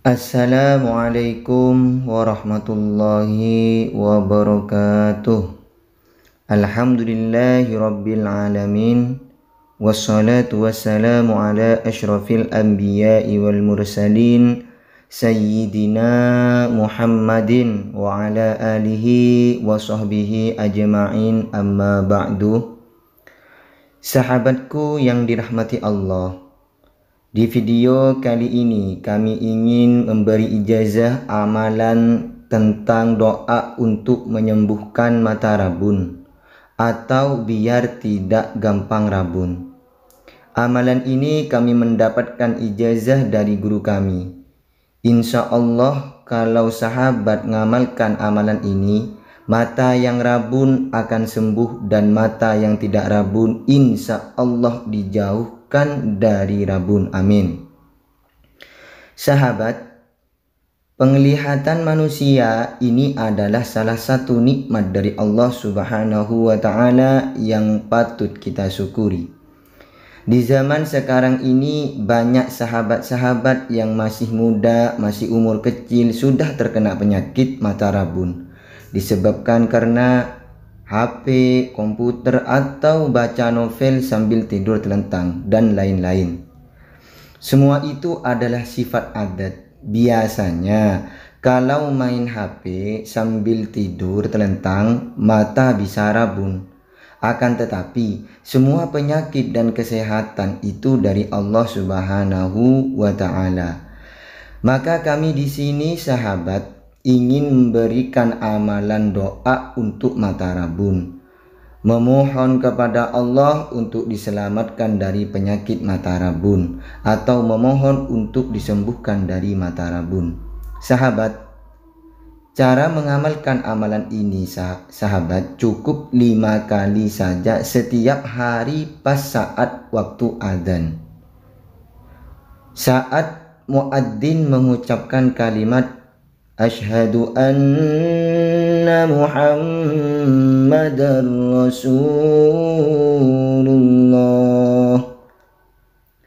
Assalamualaikum warahmatullahi wabarakatuh. Alhamdulillahi rabbil alamin. Wassalatu wassalamu ala ashrafil anbiya'i wal mursalin Sayyidina Muhammadin wa ala alihi wa sahbihi ajma'in. Amma ba'du. Sahabatku yang dirahmati Allah di video kali ini kami ingin memberi ijazah amalan tentang doa untuk menyembuhkan mata rabun atau biar tidak gampang rabun. Amalan ini kami mendapatkan ijazah dari guru kami. Insya Allah kalau sahabat mengamalkan amalan ini, mata yang rabun akan sembuh dan mata yang tidak rabun insya Allah dijauh dijauhkan dari rabun. Amin. Sahabat, penglihatan manusia ini adalah salah satu nikmat dari Allah Subhanahu wa taala yang patut kita syukuri. Di zaman sekarang ini banyak sahabat-sahabat yang masih muda, masih umur kecil sudah terkena penyakit mata rabun. Disebabkan karena HP, komputer, atau baca novel sambil tidur telentang, dan lain-lain. Semua itu adalah sifat adat. Biasanya, kalau main HP sambil tidur telentang, mata bisa rabun. Akan tetapi, semua penyakit dan kesehatan itu dari Allah Subhanahu wa Ta'ala. Maka, kami di sini, sahabat, ingin memberikan amalan doa untuk mata rabun. Memohon kepada Allah untuk diselamatkan dari penyakit mata rabun atau memohon untuk disembuhkan dari mata rabun. Sahabat, cara mengamalkan amalan ini sahabat cukup lima kali saja setiap hari pas saat waktu adzan. Saat muadzin mengucapkan kalimat Ashhadu anna Muhammadar Rasulullah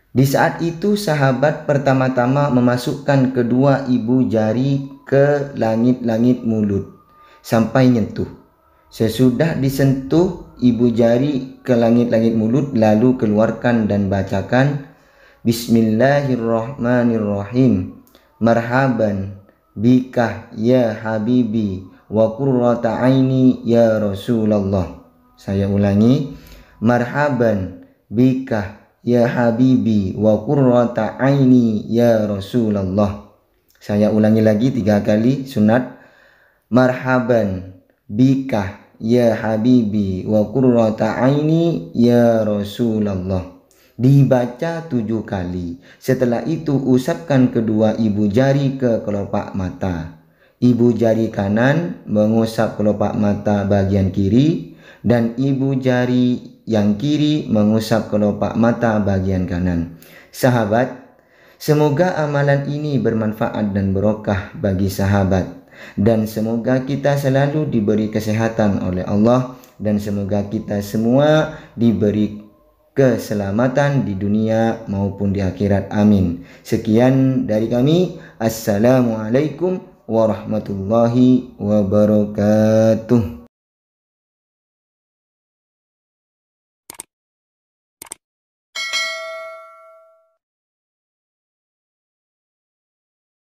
Di saat itu sahabat pertama-tama memasukkan kedua ibu jari ke langit-langit mulut sampai nyentuh. Sesudah disentuh ibu jari ke langit-langit mulut lalu keluarkan dan bacakan Bismillahirrahmanirrahim. Marhaban bika ya habibi wa qurrata aini ya Rasulullah. Saya ulangi, marhaban bika ya habibi wa qurrata aini ya Rasulullah. Saya ulangi lagi tiga kali sunat. Marhaban bika ya habibi wa qurrata aini ya Rasulullah dibaca tujuh kali. Setelah itu usapkan kedua ibu jari ke kelopak mata. Ibu jari kanan mengusap kelopak mata bagian kiri dan ibu jari yang kiri mengusap kelopak mata bagian kanan. Sahabat, semoga amalan ini bermanfaat dan berokah bagi sahabat dan semoga kita selalu diberi kesehatan oleh Allah dan semoga kita semua diberi keselamatan di dunia maupun di akhirat. Amin. Sekian dari kami. Assalamualaikum warahmatullahi wabarakatuh.